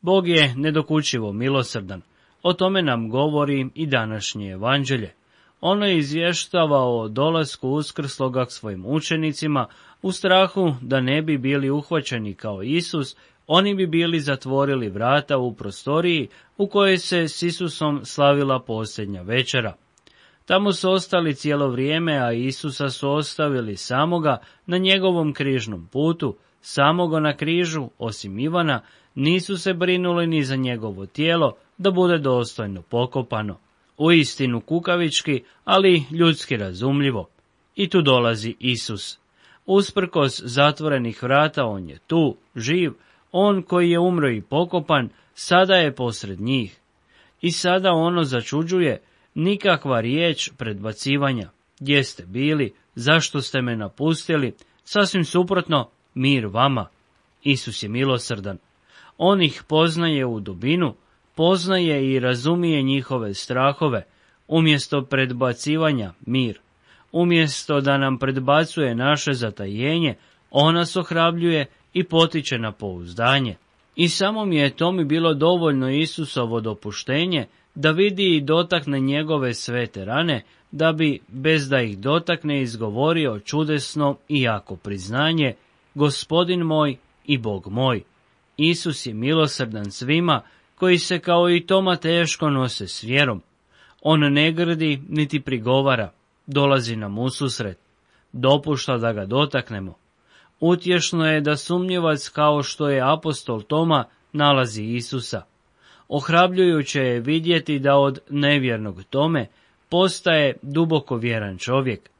Bog je nedokučivo milosrdan. O tome nam govori i današnje evanđelje. Ono je izvještava o dolasku uskrsloga k svojim učenicima u strahu da ne bi bili uhvaćeni kao Isus, oni bi bili zatvorili vrata u prostoriji u kojoj se s Isusom slavila posljednja večera. Tamo su ostali cijelo vrijeme, a Isusa su ostavili samoga na njegovom križnom putu, samoga na križu, osim Ivana, nisu se brinuli ni za njegovo tijelo, da bude dostojno pokopano. U istinu kukavički, ali ljudski razumljivo. I tu dolazi Isus. Usprkos zatvorenih vrata on je tu, živ, on koji je umro i pokopan, sada je posred njih. I sada ono začuđuje, nikakva riječ predbacivanja. Gdje ste bili, zašto ste me napustili, sasvim suprotno, mir vama. Isus je milosrdan. On ih poznaje u dubinu, poznaje i razumije njihove strahove, umjesto predbacivanja mir. Umjesto da nam predbacuje naše zatajenje, ona nas ohrabljuje i potiče na pouzdanje. I samo mi je to mi bilo dovoljno Isusovo dopuštenje da vidi i dotakne njegove svete rane, da bi, bez da ih dotakne, izgovorio čudesno i jako priznanje, gospodin moj i Bog moj. Isus je milosrdan svima koji se kao i Toma teško nose s vjerom. On ne grdi niti prigovara, dolazi nam u susret, dopušta da ga dotaknemo. Utješno je da sumnjivac kao što je apostol Toma nalazi Isusa. Ohrabljujuće je vidjeti da od nevjernog tome postaje duboko vjeran čovjek.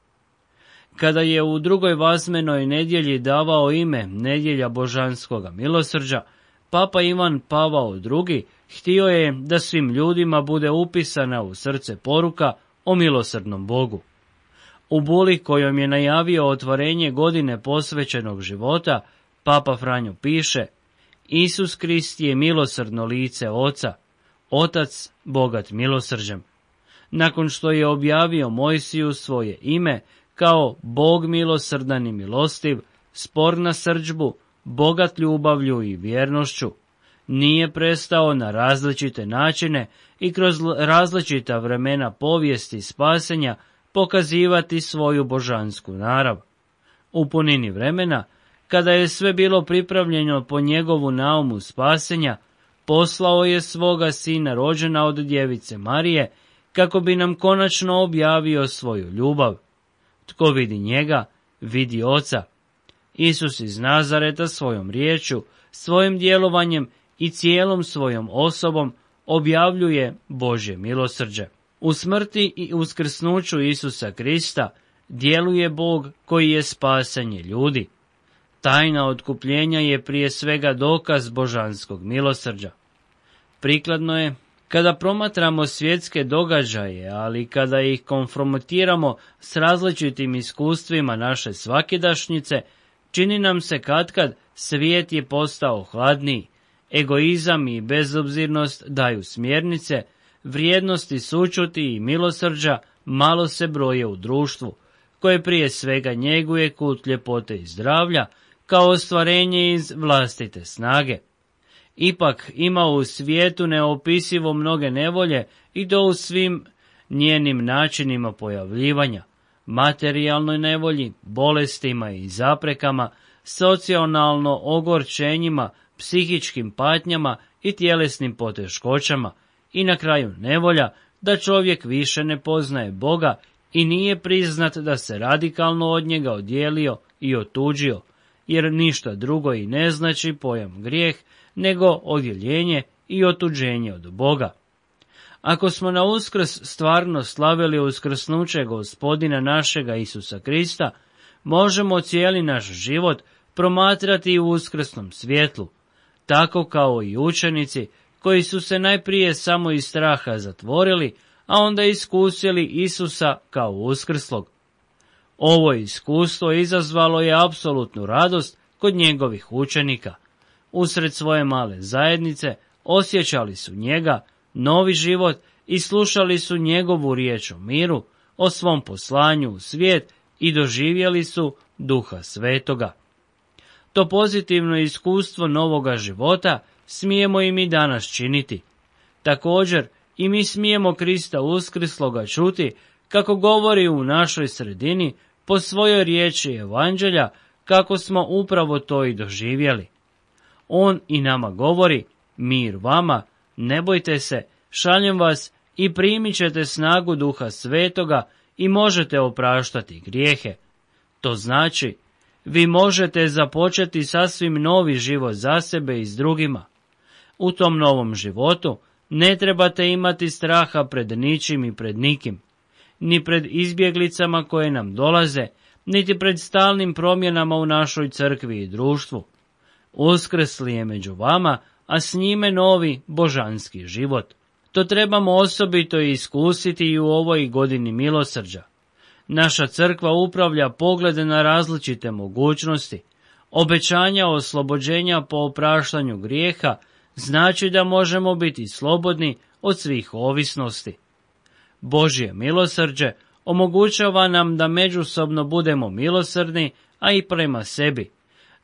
Kada je u drugoj vazmenoj nedjelji davao ime nedjelja božanskoga milosrđa, Papa Ivan Pavao II htio je da svim ljudima bude upisana u srce poruka o milosrdnom Bogu. U buli kojom je najavio otvorenje godine posvećenog života, Papa Franjo piše Isus Krist je milosrdno lice Oca, Otac bogat milosrđem. Nakon što je objavio Mojsiju svoje ime kao Bog milosrdan i milostiv, spor na srđbu, bogat ljubavlju i vjernošću, nije prestao na različite načine i kroz različita vremena povijesti spasenja pokazivati svoju božansku narav. U punini vremena, kada je sve bilo pripravljeno po njegovu naumu spasenja, poslao je svoga sina rođena od djevice Marije, kako bi nam konačno objavio svoju ljubav. Tko vidi njega, vidi oca. Isus iz Nazareta svojom riječu, svojim djelovanjem i cijelom svojom osobom objavljuje Božje milosrđe. U smrti i uskrsnuću Isusa Krista djeluje Bog koji je spasanje ljudi. Tajna otkupljenja je prije svega dokaz božanskog milosrđa. Prikladno je kada promatramo svjetske događaje, ali kada ih konfrontiramo s različitim iskustvima naše svakidašnjice, čini nam se katkad svijet je postao hladniji, egoizam i bezobzirnost daju smjernice, vrijednosti sučuti i milosrđa malo se broje u društvu, koje prije svega njeguje kult ljepote i zdravlja, kao ostvarenje iz vlastite snage. Ipak ima u svijetu neopisivo mnoge nevolje i to u svim njenim načinima pojavljivanja, materijalnoj nevolji, bolestima i zaprekama, socijalno ogorčenjima, psihičkim patnjama i tjelesnim poteškoćama. I na kraju nevolja da čovjek više ne poznaje Boga i nije priznat da se radikalno od njega odjelio i otuđio, jer ništa drugo i ne znači pojam grijeh nego odjeljenje i otuđenje od Boga. Ako smo na uskrs stvarno slavili uskrsnuće gospodina našega Isusa Krista, možemo cijeli naš život promatrati u uskrsnom svjetlu, tako kao i učenici koji su se najprije samo iz straha zatvorili, a onda iskusili Isusa kao uskrslog. Ovo iskustvo izazvalo je apsolutnu radost kod njegovih učenika. Usred svoje male zajednice osjećali su njega, novi život i slušali su njegovu riječ o miru, o svom poslanju u svijet i doživjeli su duha svetoga. To pozitivno iskustvo novoga života smijemo i mi danas činiti. Također, i mi smijemo Krista uskrsloga čuti kako govori u našoj sredini po svojoj riječi evanđelja kako smo upravo to i doživjeli. On i nama govori, mir vama, ne bojte se, šaljem vas i primit ćete snagu duha svetoga i možete opraštati grijehe. To znači, vi možete započeti sasvim novi život za sebe i s drugima. U tom novom životu ne trebate imati straha pred ničim i pred nikim, ni pred izbjeglicama koje nam dolaze, niti pred stalnim promjenama u našoj crkvi i društvu. Uskrsli je među vama, a s njime novi božanski život. To trebamo osobito iskusiti i u ovoj godini milosrđa. Naša crkva upravlja poglede na različite mogućnosti. Obećanja oslobođenja po opraštanju grijeha znači da možemo biti slobodni od svih ovisnosti. Božje milosrđe omogućava nam da međusobno budemo milosrdni, a i prema sebi,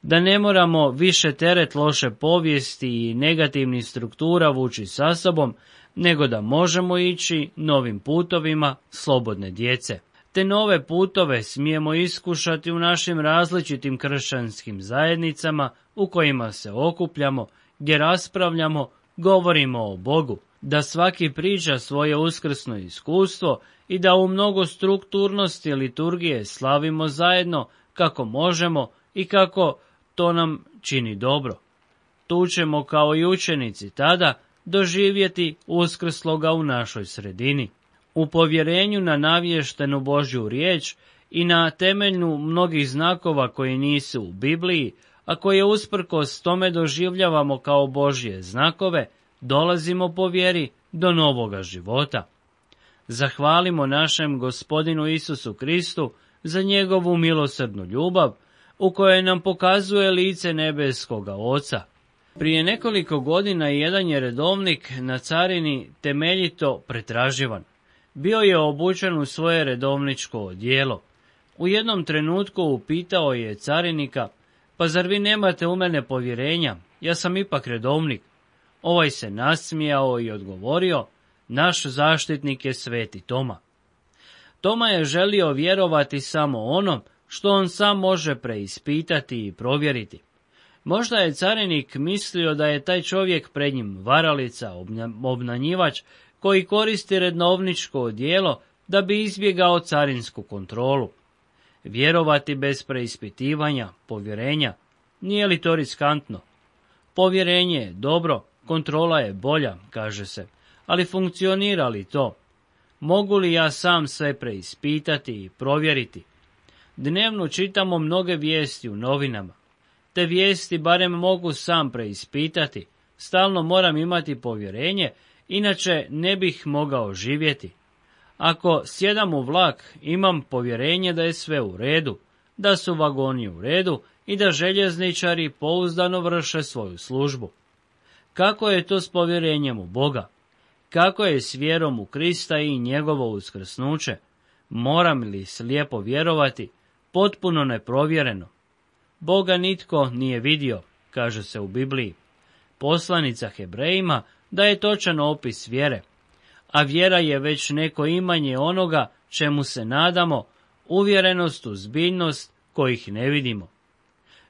da ne moramo više teret loše povijesti i negativnih struktura vući sa sobom, nego da možemo ići novim putovima slobodne djece. Te nove putove smijemo iskušati u našim različitim kršćanskim zajednicama u kojima se okupljamo, gdje raspravljamo, govorimo o Bogu, da svaki priča svoje uskrsno iskustvo i da u mnogo strukturnosti liturgije slavimo zajedno kako možemo i kako to nam čini dobro. Tu ćemo kao i učenici tada doživjeti uskrsloga u našoj sredini. U povjerenju na navještenu Božju riječ i na temeljnu mnogih znakova koji nisu u Bibliji, a koje usprkos tome doživljavamo kao Božje znakove, dolazimo po vjeri do novoga života. Zahvalimo našem gospodinu Isusu Kristu za njegovu milosrdnu ljubav, u kojoj nam pokazuje lice nebeskoga Oca. Prije nekoliko godina jedan je redovnik na carini temeljito pretraživan. Bio je obučen u svoje redovničko odijelo. U jednom trenutku upitao je carinika, pa zar vi nemate u mene povjerenja, ja sam ipak redovnik. Ovaj se nasmijao i odgovorio, naš zaštitnik je sveti Toma. Toma je želio vjerovati samo ono što on sam može preispitati i provjeriti. Možda je carinik mislio da je taj čovjek pred njim varalica, obnanjivač, koji koristi rednovničko odijelo da bi izbjegao carinsku kontrolu. Vjerovati bez preispitivanja, povjerenja, nije li to riskantno? Povjerenje je dobro, kontrola je bolja, kaže se, ali funkcionira li to? Mogu li ja sam sve preispitati i provjeriti? Dnevno čitamo mnoge vijesti u novinama. Te vijesti barem mogu sam preispitati, stalno moram imati povjerenje, inače ne bih mogao živjeti. Ako sjedam u vlak, imam povjerenje da je sve u redu, da su vagoni u redu i da željezničari pouzdano vrše svoju službu. Kako je to s povjerenjem u Boga? Kako je s vjerom u Krista i njegovo uskrsnuće? Moram li slijepo vjerovati, potpuno neprovjereno? Boga nitko nije vidio, kaže se u Bibliji. Poslanica Hebrejima da je točan opis vjere, a vjera je već neko imanje onoga čemu se nadamo, uvjerenost u zbiljnost kojih ne vidimo.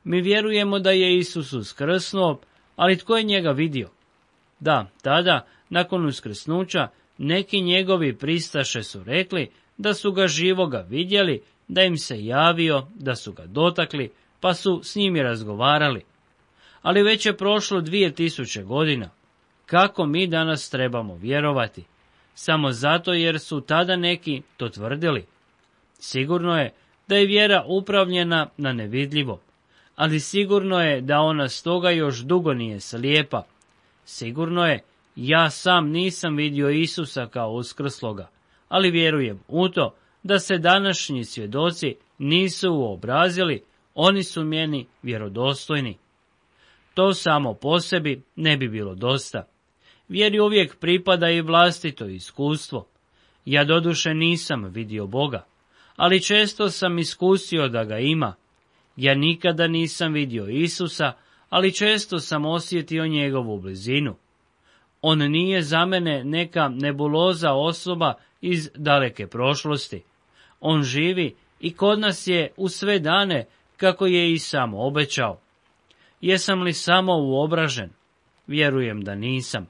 Mi vjerujemo da je Isus uskrsnuo, ali tko je njega vidio? Da, tada, nakon uskrsnuća, neki njegovi pristaše su rekli da su ga živoga vidjeli, da im se javio, da su ga dotakli, pa su s njimi razgovarali. Ali već je prošlo dvije tisuće godina. Kako mi danas trebamo vjerovati? Samo zato jer su tada neki to tvrdili. Sigurno je da je vjera upravljena na nevidljivo, ali sigurno je da ona stoga još dugo nije slijepa. Sigurno je, ja sam nisam vidio Isusa kao uskrsloga, ali vjerujem u to da se današnji svjedoci nisu uobrazili, oni su meni vjerodostojni. To samo po sebi ne bi bilo dosta. Vjeri uvijek pripada i vlastito iskustvo. Ja doduše nisam vidio Boga, ali često sam iskusio da ga ima. Ja nikada nisam vidio Isusa, ali često sam osjetio njegovu blizinu. On nije za mene neka nebuloza osoba iz daleke prošlosti. On živi i kod nas je u sve dane kako je i sam obećao. Jesam li samo uobražen? Vjerujem da nisam.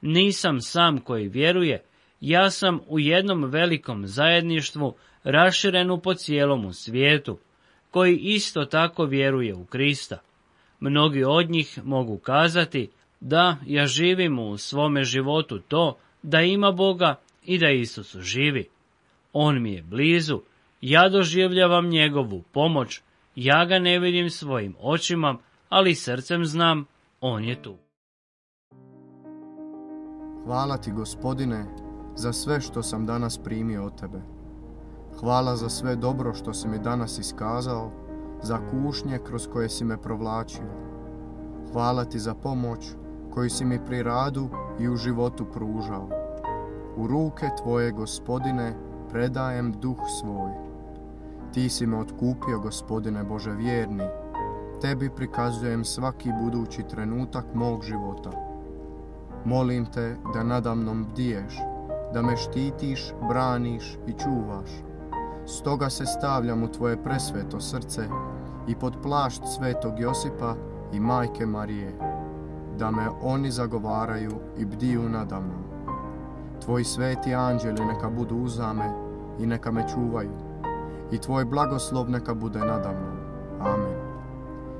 Nisam sam koji vjeruje, ja sam u jednom velikom zajedništvu raširenu po cijelomu svijetu, koji isto tako vjeruje u Krista. Mnogi od njih mogu kazati da ja živim u svome životu to da ima Boga i da Isus živi. On mi je blizu, ja doživljavam njegovu pomoć, ja ga ne vidim svojim očima, ali srcem znam, on je tu. Hvala ti, gospodine, za sve što sam danas primio od tebe. Hvala za sve dobro što si mi danas iskazao, za kušnje kroz koje si me provlačio. Hvala ti za pomoć koju si mi pri radu i u životu pružao. U ruke tvoje, gospodine, predajem duh svoj. Ti si me otkupio, gospodine Bože vjerni, tebi prikazujem svaki budući trenutak mog života. Molim te da nadamnom bdiješ, da me štitiš, braniš i čuvaš. Stoga se stavljam u tvoje presveto srce i pod plašt svetog Josipa i majke Marije, da me oni zagovaraju i bdiju nadamnom. Tvoji sveti anđeli neka budu uzame i neka me čuvaju, i tvoj blagoslov neka bude nadamnom. Amen.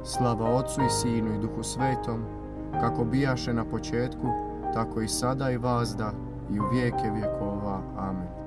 Slava Otcu i Sinu i Duhu Svetom, kako bijaše na početku, tako i sada i vazda i u vijeke vjekova. Amen.